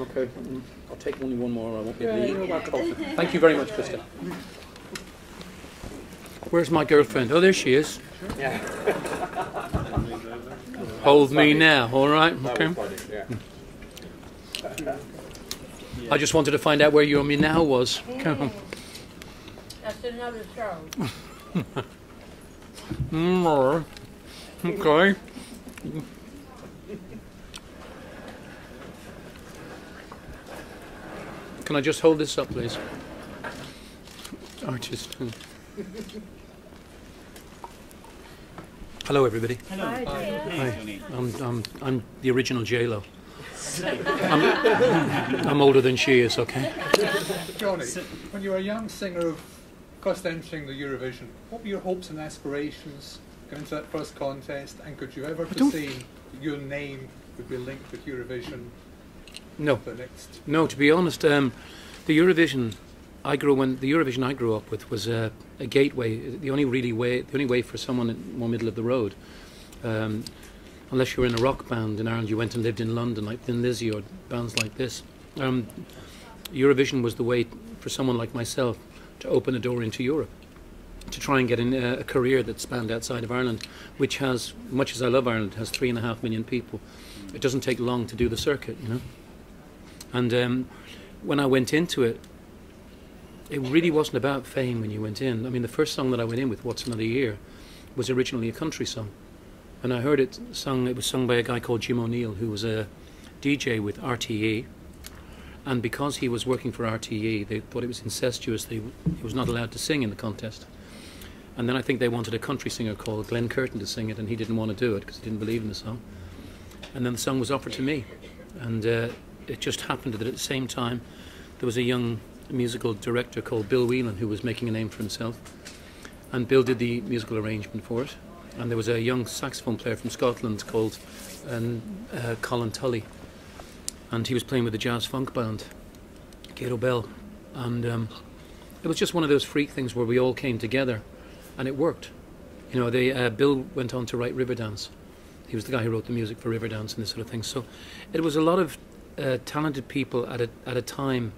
Okay, I'll take only one more. I won't be able to. Thank you very much, Krista. Where's my girlfriend? Oh, there she is. Yeah. Hold me now, all right? Okay. I just wanted to find out where your me now was. Come on. That's another show. Mm, Okay. Can I just hold this up, please? Oh, just. Uh, Hello, everybody. Hello. Hi, Hi. I'm, I'm, I'm the original J-Lo. I'm, I'm older than she is, okay? Johnny, when you were a young singer of first entering the Eurovision, what were your hopes and aspirations going into that first contest? And could you ever don't- foresee your name would be linked with Eurovision No. for next? No, to be honest, um, the Eurovision I grew when the Eurovision I grew up with was a, a gateway. The only really way, the only way for someone in more middle of the road, um, unless you were in a rock band in Ireland, you went and lived in London like Thin Lizzy or bands like this. Um, Eurovision was the way for someone like myself to open a door into Europe, to try and get in a, a career that spanned outside of Ireland, which has, much as I love Ireland, has three and a half million people. It doesn't take long to do the circuit, you know. And um, when I went into it, it really wasn't about fame when you went in. I mean, the first song that I went in with, What's Another Year, was originally a country song. And I heard it sung, it was sung by a guy called Jim O'Neill, who was a DJ with RTE. And because he was working for RTE, they thought it was incestuous. They, he was not allowed to sing in the contest. And then I think they wanted a country singer called Glenn Curtin to sing it, and he didn't want to do it because he didn't believe in the song. And then the song was offered to me. And uh, it just happened that at the same time, there was a young musical director called Bill Whelan who was making a name for himself. And Bill did the musical arrangement for it. And there was a young saxophone player from Scotland called um, uh, Colin Tully. And he was playing with a jazz funk band, Cado Belle. And um, it was just one of those freak things where we all came together and it worked. You know, they, uh, Bill went on to write Riverdance. He was the guy who wrote the music for Riverdance and this sort of thing. So it was a lot of uh, talented people at a, at a time,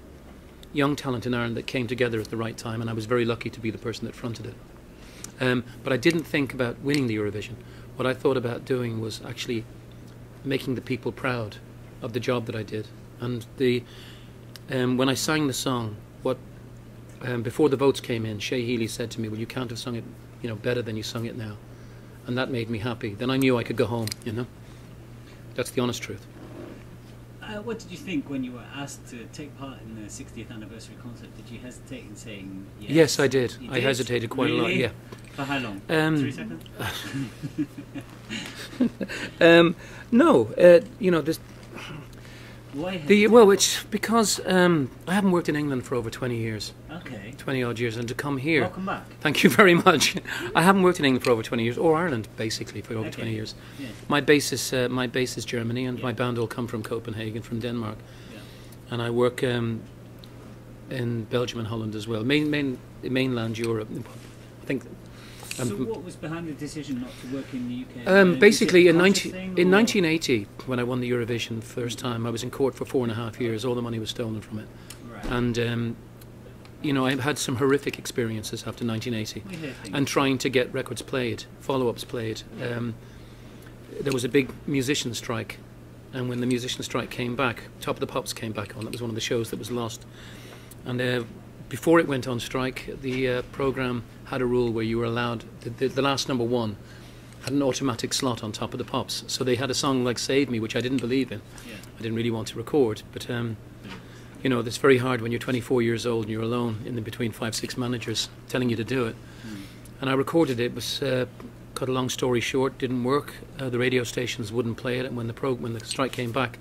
young talent in Ireland that came together at the right time, and I was very lucky to be the person that fronted it. Um, but I didn't think about winning the Eurovision. What I thought about doing was actually making the people proud of the job that I did. And the um, when I sang the song, what um, before the votes came in, Shay Healy said to me, "Well, you can't have sung it, you know, better than you sung it now," and that made me happy. Then I knew I could go home. You know, that's the honest truth. Uh, what did you think when you were asked to take part in the 60th anniversary concert? Did you hesitate in saying yes? Yes, I did. You I hesitated quite a lot, yeah. For how long? Um, Three seconds? Um, no, uh, you know, this, Why the well, it's because um, I haven't worked in England for over twenty years, Okay. twenty odd years, and to come here. Welcome back. Thank you very much. I haven't worked in England for over 20 years, or Ireland, basically, for over Okay. 20 years. Yeah. My base is uh, my base is Germany, and Yeah. my band all come from Copenhagen, from Denmark, Yeah. and I work um, in Belgium and Holland as well, main, main mainland Europe. I think. Um, so what was behind the decision not to work in the UK? Um, basically, in, 19, in 1980, when I won the Eurovision first time, I was in court for four and a half years. All the money was stolen from it. Right. And, um, you know, I've had some horrific experiences after 1980. We hear things. And trying to get records played, follow ups played. Um, there was a big musician strike. And when the musician strike came back, Top of the Pops came back on. That was one of the shows that was lost. And uh, before it went on strike, the uh, program had a rule where you were allowed, the, the, the last number one had an automatic slot on Top of the Pops. So they had a song like Save Me, which I didn't believe in. Yeah. I didn't really want to record. But, um, you know, it's very hard when you're 24 years old and you're alone in the between five, six managers telling you to do it. And I recorded it. It was, uh, cut a long story short, didn't work. Uh, the radio stations wouldn't play it. And when the, pro- when the strike came back,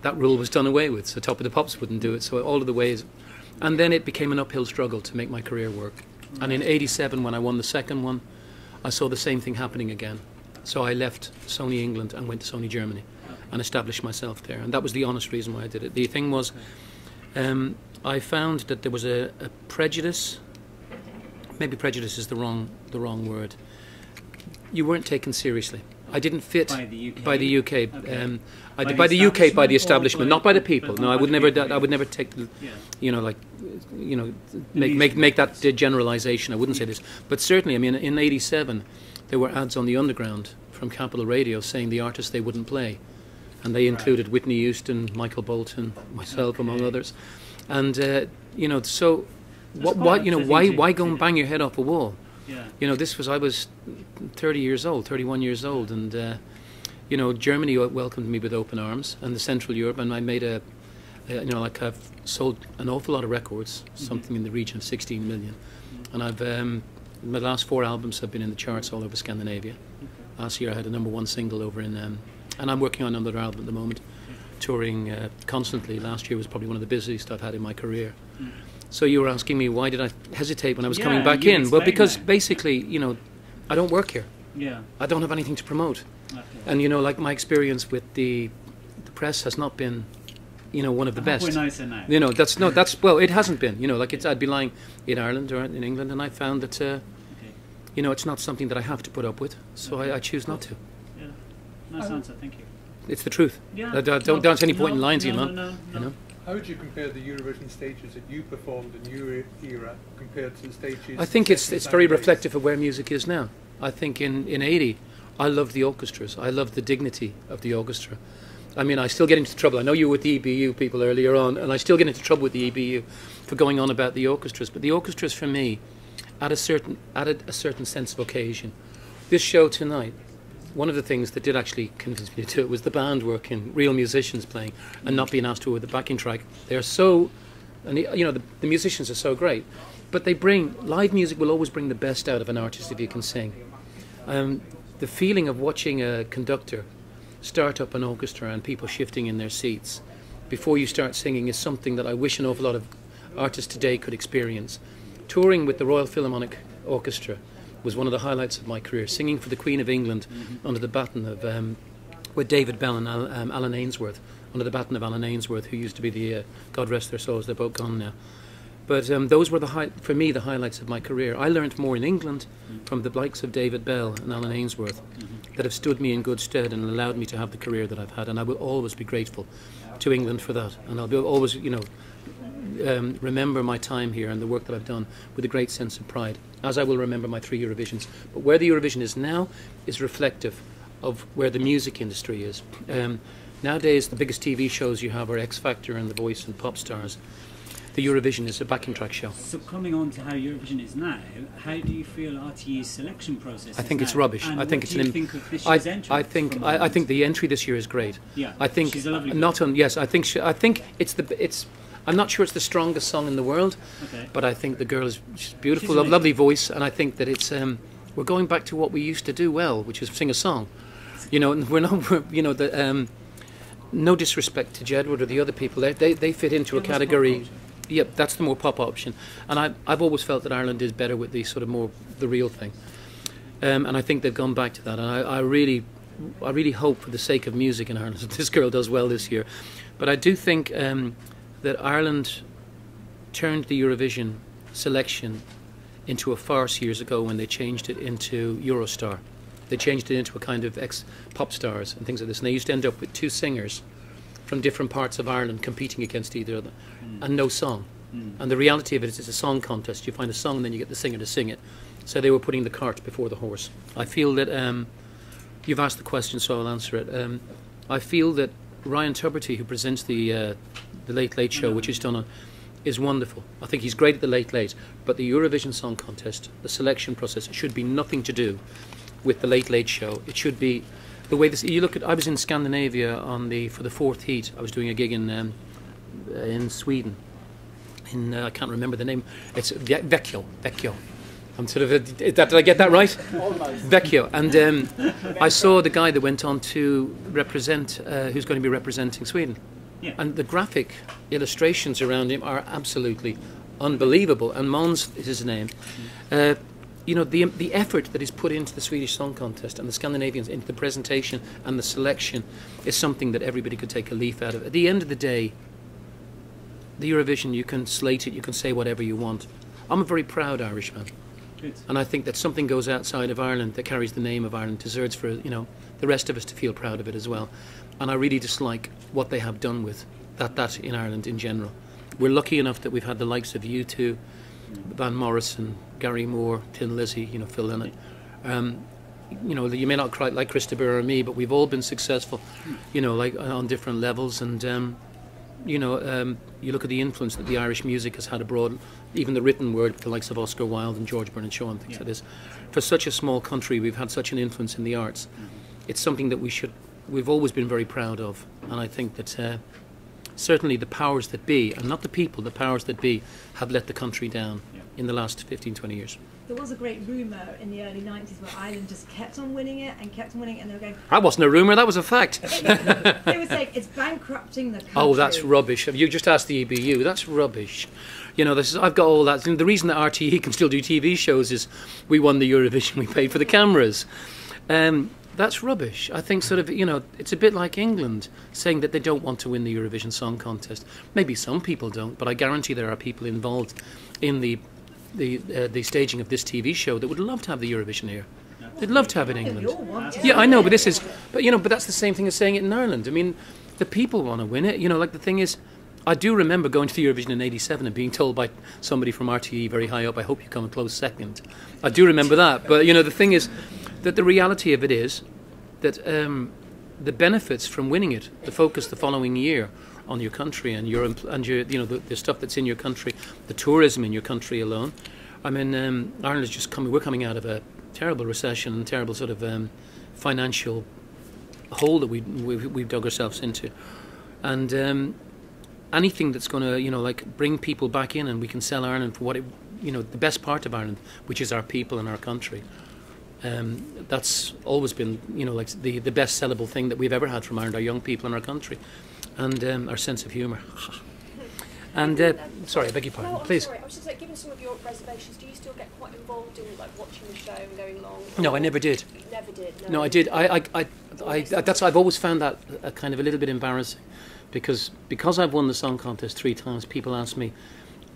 that rule was done away with. So Top of the Pops wouldn't do it. So all of the ways. And then it became an uphill struggle to make my career work. And in 87, when I won the second one, I saw the same thing happening again. So I left Sony England and went to Sony Germany and established myself there. And that was the honest reason why I did it. The thing was, um, I found that there was a, a prejudice. Maybe prejudice is the wrong the wrong word. You weren't taken seriously. I didn't fit By the UK? by the UK. Okay. Um, By the by the UK by establishment the establishment, not by the people. No, I would never. I would never take the, Yeah. you know, like, you know, make make make that generalization. I wouldn't say this, but certainly, I mean, in '87, there were ads on the underground from Capital Radio saying the artists they wouldn't play, and they included Whitney Houston, Michael Bolton, myself, among others, and uh, you know, so what? What you know? Why? Why go and bang your head off a wall? Yeah. You know, this was I was 30 years old, 31 years old, and uh, you know, Germany welcomed me with open arms, and the Central Europe, and I made a, a you know, like I've sold an awful lot of records, something in the region of 16 million, and I've um, my last four albums have been in the charts all over Scandinavia. Last year I had a number one single over in, um, and I'm working on another album at the moment, touring uh, constantly. Last year was probably one of the busiest I've had in my career. So you were asking me why did I hesitate when I was coming back in? Well, because that. basically, you know, I don't work here. Yeah. I don't have anything to promote. Okay. And you know, like my experience with the the press has not been, you know, one of the I best. We're nicer now. You know, that's no, that's well, it hasn't been. You know, like it's I'd be lying in Ireland or in England, and I found that, uh, Okay. you know, it's not something that I have to put up with, so I, I choose not to. Yeah. Nice Um, answer. Thank you. It's the truth. Yeah. I don't, no, don't, don't any point in no, lying to you, no, man. No, no, You know, How would you compare the Eurovision stages that you performed in your era compared to the stages? I think it's it's very Saturdays? reflective of where music is now. I think in in '80, I loved the orchestras. I loved the dignity of the orchestra. I mean, I still get into trouble. I know you were with the EBU people earlier on, and I still get into trouble with the EBU for going on about the orchestras. But the orchestras, for me, add a certain added a certain sense of occasion. This show tonight, one of the things that did actually convince me to do it was the band working, real musicians playing, and not being asked to with the backing track. They're so, and you know, the, the musicians are so great, but they bring live music will always bring the best out of an artist if you can sing. Um, the feeling of watching a conductor start up an orchestra and people shifting in their seats before you start singing is something that I wish an awful lot of artists today could experience. Touring with the Royal Philharmonic Orchestra was one of the highlights of my career. Singing for the Queen of England under the baton of um, with David Bell and Al, um, Alyn Ainsworth, under the baton of Alyn Ainsworth, who used to be the uh, God rest their souls, they're both gone now. But um, those were the high, for me the highlights of my career. I learned more in England from the likes of David Bell and Alyn Ainsworth that have stood me in good stead and allowed me to have the career that I've had, and I will always be grateful to England for that. And I'll be always, you know, um, remember my time here and the work that I've done with a great sense of pride, as I will remember my three Eurovisions. But where the Eurovision is now is reflective of where the music industry is. Um, nowadays, the biggest TV shows you have are X Factor and The Voice and Pop Stars. The Eurovision is a backing track show. So coming on to how Eurovision is now, how do you feel RTE's selection process? I think it's now? rubbish. And I think it's an. think of this I, entry? I think I, I think the entry this year is great. Yeah, I think she's a lovely not on. Yes, I think she, I think it's the it's. I'm not sure it's the strongest song in the world, Okay. but I think the girl is she's beautiful, She's lovely voice, and I think that it's um, we're going back to what we used to do well, which is sing a song. You know, and we're not. We're, you know, the um, no disrespect to Jedward or the other people, they they, they fit into a It category. Yep, that's the more pop option, and I I've always felt that Ireland is better with the sort of more the real thing, um, and I think they've gone back to that, and I, I really. I really hope, for the sake of music in Ireland, that this girl does well this year. But I do think um, that Ireland turned the Eurovision selection into a farce years ago when they changed it into You're a Star. They changed it into a kind of ex pop stars and things like this. And they used to end up with two singers from different parts of Ireland competing against each other and no song. And the reality of it is it's a song contest. You find a song and then you get the singer to sing it. So they were putting the cart before the horse. I feel that um, you've asked the question, so I'll answer it. Um, I feel that Ryan Tubridy, who presents the uh, the Late Late Show, which is done on, is wonderful. I think he's great at the Late Late, but the Eurovision Song Contest, the selection process, should be nothing to do with the Late Late Show. It should be the way this. You look at. I was in Scandinavia on the for the fourth heat. I was doing a gig in um, uh, in Sweden. In uh, I can't remember the name. It's Vecchio. Vecchio. I'm sort of. A, did, that, did I get that right? Almost. Vecchio. And um, I saw the guy that went on to represent, uh, who's going to be representing Sweden. Yeah. And the graphic illustrations around him are absolutely unbelievable. And Måns is his name. Uh, you know, the, the effort that is put into the Swedish Song Contest and the Scandinavians into the presentation and the selection is something that everybody could take a leaf out of. At the end of the day, the Eurovision, you can slate it, you can say whatever you want. I'm a very proud Irishman. And I think that something goes outside of Ireland that carries the name of Ireland deserves for you know the rest of us to feel proud of it as well. And I really dislike what they have done with that that in Ireland in general. We're lucky enough that we've had the likes of U2, Van Morrison, Gary Moore, Thin Lizzy, you know Phil Lynott. Um, you know, you may not quite like Christopher or me, but we've all been successful, you know, like on different levels. And um, you know, um, you look at the influence that the Irish music has had abroad, even the written word, the likes of Oscar Wilde and George Bernard Shaw and things Yeah. like this. For such a small country, we've had such an influence in the arts. It's something that we should, we've always been very proud of. And I think that uh, certainly the powers that be, and not the people, the powers that be, have let the country down. In the last 15, 20 years. There was a great rumour in the early 90s where Ireland just kept on winning it and kept on winning it, and they were going, That wasn't a rumour, that was a fact. they were saying it's bankrupting the country. Oh, that's rubbish. You just asked the EBU. That's rubbish. You know, this is, I've got all that. And the reason that RTE can still do TV shows is we won the Eurovision, we paid for the cameras. Um, that's rubbish. I think sort of, you know, it's a bit like England saying that they don't want to win the Eurovision Song Contest. Maybe some people don't, but I guarantee there are people involved in the the uh, the staging of this TV show that would love to have the Eurovision here. They'd love to have it in England. Yeah, I know, but this is, but you know, but that's the same thing as saying it in Ireland. I mean, the people want to win it. You know, like the thing is, I do remember going to the Eurovision in '87 and being told by somebody from RTE very high up, "I hope you come a close second. I do remember that. But you know, the thing is, that the reality of it is that um, the benefits from winning it, the focus the following year on your country and your and your you know the, the stuff that's in your country, the tourism in your country alone. I mean, um, Ireland is just coming. We're coming out of a terrible recession and terrible sort of um, financial hole that we we've, we've dug ourselves into, and um, anything that's going to you know like bring people back in and we can sell Ireland for what it you know the best part of Ireland, which is our people and our country. Um, that's always been, you know, like the, the best sellable thing that we've ever had from Ireland, our young people and our country, and um, our sense of humour. and uh, sorry, I beg your pardon. No, I'm Please. sorry. I was just like, given some of your reservations, do you still get quite involved in like watching the show and going along? No, I never did. You never did. No, No, I did. I, I, I, I, that's I've always found that a kind of a little bit embarrassing, because because I've won the song contest three times. People ask me,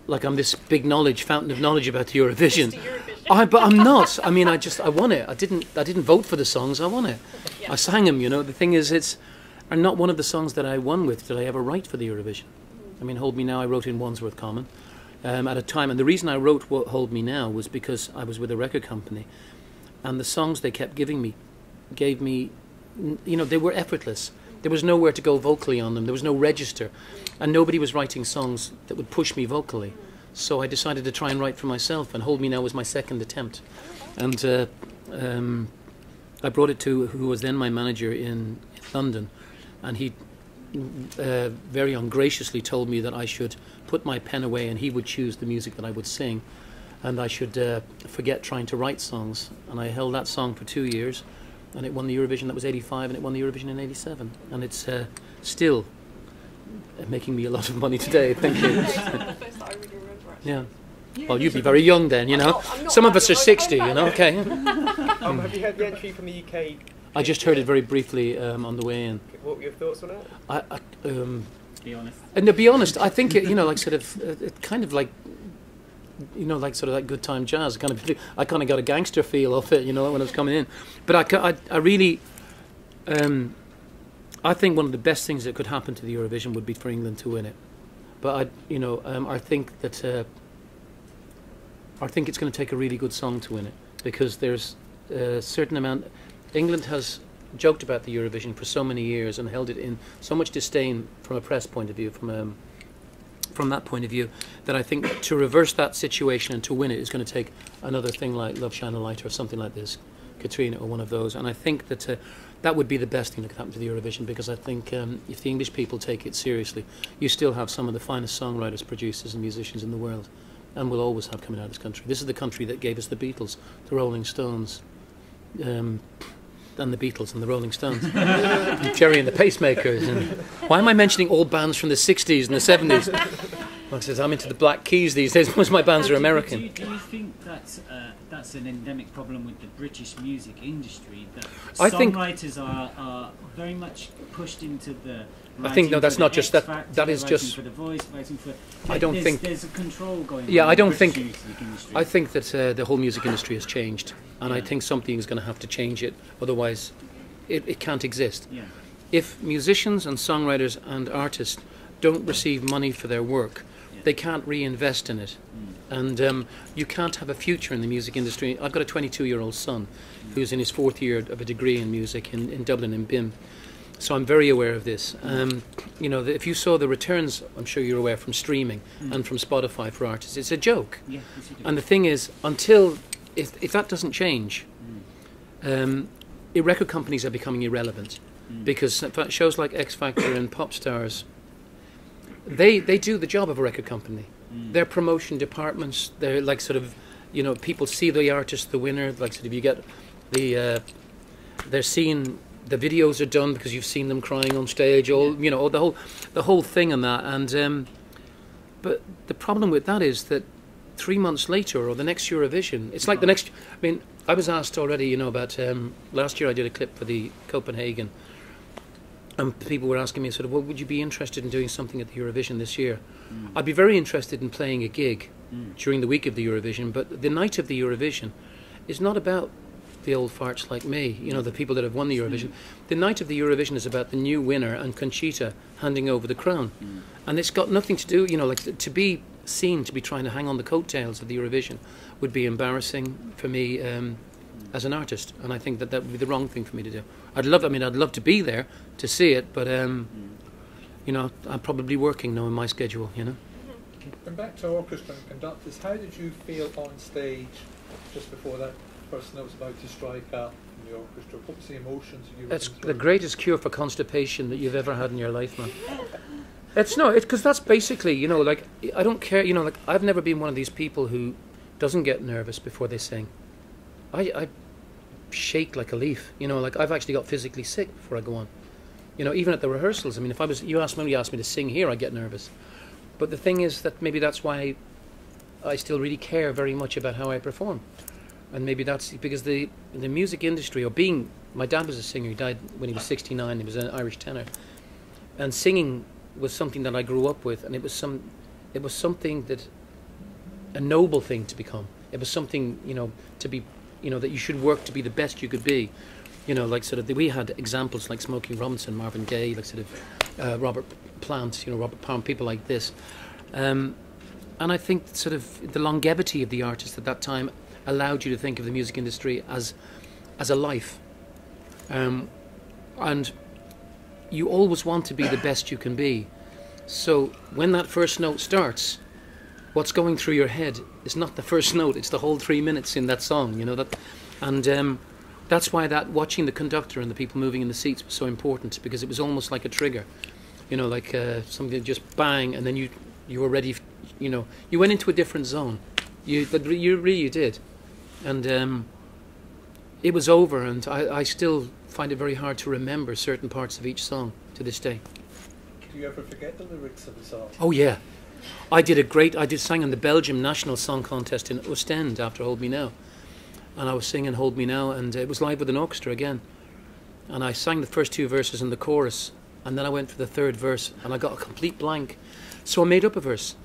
like I'm this big knowledge fountain of knowledge about the Eurovision. Eurovision. I, but I'm not. I mean, I just I won it. I didn't I didn't vote for the songs. I won it. Yeah. I sang them. You know, the thing is, it's and not one of the songs that I won with did I ever write for the Eurovision. I mean, Hold Me Now I wrote in Wandsworth Common um, at a time, and the reason I wrote Hold Me Now was because I was with a record company, and the songs they kept giving me gave me, you know, they were effortless. There was nowhere to go vocally on them. There was no register, and nobody was writing songs that would push me vocally. So I decided to try and write for myself, and Hold Me Now was my second attempt. And uh, um, I brought it to who was then my manager in London, and he uh, very ungraciously told me that I should put my pen away and he would choose the music that I would sing, and I should uh, forget trying to write songs. And I held that song for two years, and it won the Eurovision. That was '85, and it won the Eurovision in '87, and it's uh, still uh, making me a lot of money today. Thank you. it's one of the first that I really remember. Actually. Yeah. Well, you'd be very young then, you I'm know. not- not Some of us are 60, you know. Okay. Um, have you heard the entry from the UK? I just heard it very briefly um, on the way in. What were your thoughts on it? I, I um, Be honest. And to be honest, I think it, you know, like sort of, uh, it kind of like, you know, like sort of like good time jazz. Kind of, I kind of got a gangster feel off it, you know, when I was coming in. But I, I, I really, um, I think one of the best things that could happen to the Eurovision would be for England to win it. But I, you know, um, I think that, uh, I think it's going to take a really good song to win it because there's a certain amount. England has joked about the Eurovision for so many years and held it in so much disdain from a press point of view, from um, from that point of view, that I think to reverse that situation and to win it is going to take another thing like Love Shine a Light or something like this, Katrina or one of those. And I think that uh, that would be the best thing that could happen to the Eurovision because I think um, if the English people take it seriously, you still have some of the finest songwriters, producers, and musicians in the world, and will always have coming out of this country. This is the country that gave us the Beatles, the Rolling Stones. Um, and the Beatles and the Rolling Stones, and Gerry and the Pacemakers. And why am I mentioning all bands from the '60s and the '70s? Well, says I'm into the Black Keys these days. Most of my bands are American. Do you, do you think that's uh, that's an endemic problem with the British music industry that I think- songwriters are, are very much pushed into the I think no, that's not just that. Factor, That is just. for the voice, for. I don't there's, think- there's a control going. Yeah, on I don't think- British music industry. I think that uh, the whole music industry has changed, and I think something is going to have to change it. Otherwise, it, it can't exist. Yeah. If musicians and songwriters and artists don't receive money for their work, Yeah. they can't reinvest in it, Mm. and um, you can't have a future in the music industry. I've got a 22-year-old son who's in his fourth year of a degree in music in, in Dublin in BIMM. So I'm very aware of this. Um, you know, the, if you saw the returns, I'm sure you're aware from streaming Mm. and from Spotify for artists, it's a joke. Yeah. yes, you do. And the thing is, until if if that doesn't change, um, record companies are becoming irrelevant Mm. because shows like X Factor and Pop Stars, they they do the job of a record company. Mm. They're promotion departments. They're like sort of, you know, people see the artist, the winner. Like sort of, you get the, uh, they're seeing the videos are done because you've seen them crying on stage. All you know, all the whole the whole thing and that. And um, but the problem with that is that three months later or the next Eurovision, it's like the next. I mean, I was asked already, you know, about um, last year. I did a clip for the Copenhagen, and people were asking me, sort of, well, would you be interested in doing something at the Eurovision this year? Mm. I'd be very interested in playing a gig Mm. during the week of the Eurovision, but the night of the Eurovision is not about the old farts like me, you know, the people that have won the Eurovision. The night of the Eurovision is about the new winner and Conchita handing over the crown. Mm. And it's got nothing to do, you know, like to be seen to be trying to hang on the coattails of the Eurovision would be embarrassing for me um, as an artist. And I think that that would be the wrong thing for me to do. I'd love, I mean, I'd love to be there to see it, but, um, you know, I'm probably working knowing my schedule, you know. Going back to orchestra and conductors, how did you feel on stage just before that first note was about to strike out in the orchestra? What was the emotions you That's the greatest cure for constipation that you've ever had in your life, man. It's no, because that's basically, you know, like I don't care, you know, like I've never been one of these people who doesn't get nervous before they sing. I, I shake like a leaf, you know, like I've actually got physically sick before I go on. You know, even at the rehearsals. I mean, if I was, you asked me, you asked me to sing here, I get nervous. But the thing is that maybe that's why I still really care very much about how I perform. And maybe that's because the the music industry, or being, my dad was a singer. He died when he was 69. He was an Irish tenor, and singing was something that I grew up with, and it was some, it was something that, a noble thing to become. It was something you know to be, you know that you should work to be the best you could be. You know, like sort of we had examples like Smokey Robinson, Marvin Gaye, like sort of uh, Robert Plant, you know, Robert Palm, people like this. Um, and I think sort of the longevity of the artist at that time allowed you to think of the music industry as as a life. Um, and you always want to be the best you can be. So when that first note starts, what's going through your head is not the first note; it's the whole three minutes in that song. You know that, and um, that's why that watching the conductor and the people moving in the seats was so important because it was almost like a trigger. You know, like uh, something just bang, and then you you were ready. You know, you went into a different zone. You you really did, and um, it was over. And I, I still find it very hard to remember certain parts of each song to this day. Do you ever forget the lyrics of the song? Oh yeah, I did a great. I did sang in the Belgium National Song Contest in Ostend after Hold Me Now, and I was singing Hold Me Now, and it was live with an orchestra again, and I sang the first two verses and the chorus, and then I went for the third verse, and I got a complete blank, so I made up a verse.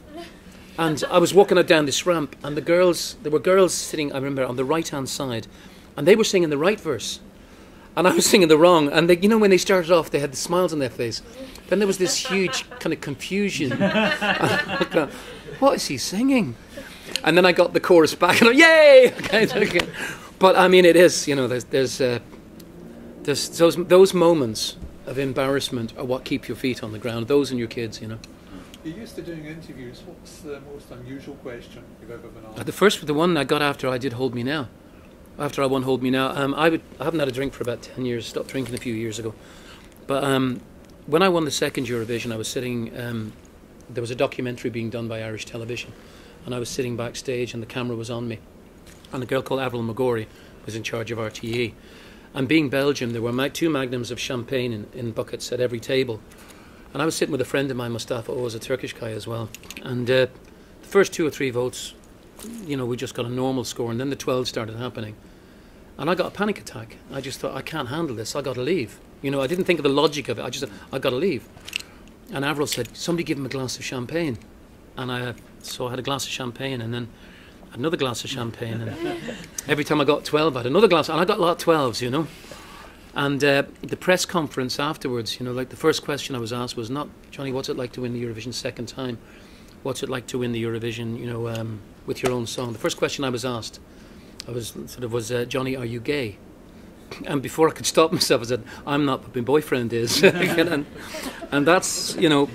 And I was walking out down this ramp, and the girls, there were girls sitting, I remember, on the right hand side, and they were singing the right verse, and I was singing the wrong. And they, you know, when they started off, they had the smiles on their face. Then there was this huge kind of confusion. I thought, what is he singing? And then I got the chorus back, and I'm, yay! Okay, okay. But I mean, it is, you know, there's, there's, uh, there's those those moments of embarrassment are what keep your feet on the ground. Those and your kids, you know. You're used to doing interviews. What's the most unusual question you've ever been Uh, asked? The first, the one I got after I did Hold Me Now, after I won Hold Me Now, um, I would I haven't had a drink for about ten years. Stopped drinking a few years ago, but um, when I won the second Eurovision, I was sitting. Um, there was a documentary being done by Irish Television, and I was sitting backstage, and the camera was on me, and a girl called Avril McGorry was in charge of RTE, and being Belgium, there were two magnums of champagne in, in buckets at every table, and I was sitting with a friend of mine, Mustafa Oz, a Turkish guy as well, and uh, the first two or three votes you know, we just got a normal score, and then the 12 started happening. And I got a panic attack. I just thought, I can't handle this, i got to leave. You know, I didn't think of the logic of it, I just thought, i got to leave. and Avril said, "Somebody give him a glass of champagne," and I so I had a glass of champagne, and then another glass of champagne, and every time I got twelve, I had another glass, and I got a lot of twelves, you know. And uh, the press conference afterwards, you know, like the first question I was asked was not, Johnny, what's it like to win the Eurovision second time? What's it like to win the Eurovision, you know, um, with your own song? The first question I was asked, I was sort of was, uh, Johnny, are you gay? And before I could stop myself, I said, I'm not, but my boyfriend is. and, and that's, you know,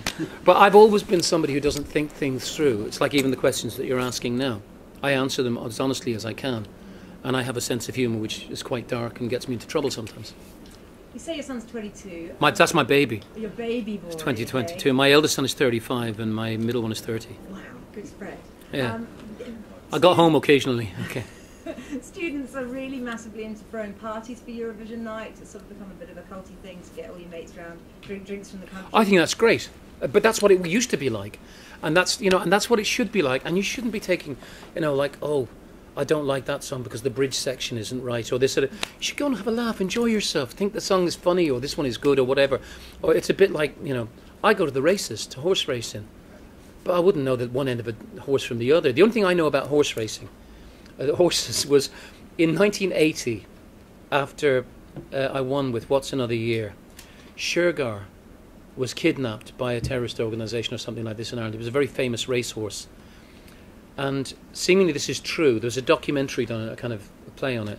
but I've always been somebody who doesn't think things through. It's like even the questions that you're asking now. I answer them as honestly as I can. And I have a sense of humour which is quite dark and gets me into trouble sometimes. You say your son's 22. My, that's my baby. Your baby boy. It's 2022. okay. My eldest son is 35 and my middle one is 30. Wow, good spread. Yeah. Um, I got home occasionally. Okay. Students are really massively into throwing parties for Eurovision night. It's sort of become a bit of a culty thing to get all your mates round, drink drinks from the country. I think that's great. Uh, But that's what it used to be like. And that's, you know, and that's what it should be like. And you shouldn't be taking, you know, like, oh, I don't like that song because the bridge section isn't right or this sort of you should go and have a laugh, enjoy yourself, think the song is funny or this one is good or whatever. Or it's a bit like, you know, I go to the races, to horse racing. But I wouldn't know that one end of a horse from the other. The only thing I know about horse racing, uh, horses, was in 1980, after uh, I won with What's Another Year, Shergar was kidnapped by a terrorist organisation or something like this in Ireland. It was a very famous racehorse. And seemingly this is true. There's a documentary done, a kind of play on it.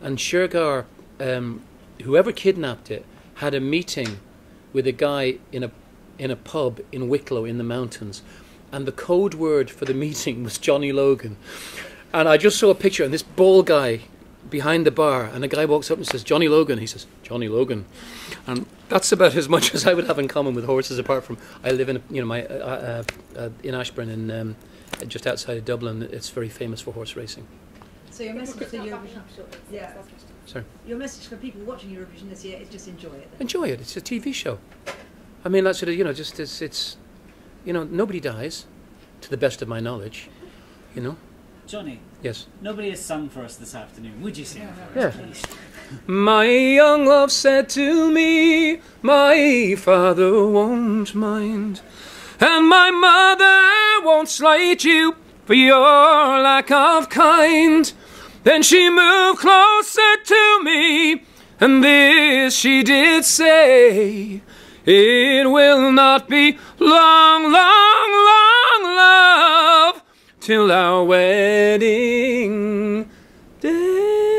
And Shergar, um, whoever kidnapped it, had a meeting with a guy in a in a pub in Wicklow in the mountains, and the code word for the meeting was Johnny Logan. And I just saw a picture, and this bald guy behind the bar, and a guy walks up and says, Johnny Logan. He says, Johnny Logan. And that's about as much as I would have in common with horses, apart from I live in, you know, my uh, uh, uh, in Ashbourne, in, um, just outside of Dublin. It's very famous for horse racing. So your message for Eurovision, yeah, Sorry. your message for people watching Eurovision this year is just enjoy it. Then. Enjoy it. It's a TV show. I mean, that's sort of, you know, just it's, it's, you know, nobody dies, to the best of my knowledge. You know. Johnny, Yes. nobody has sung for us this afternoon. Would you sing for Yeah. us, please? My young love said to me, My father won't mind, and my mother won't slight you for your lack of kind. Then she moved closer to me, and this she did say It will not be long, long, long love till our wedding day.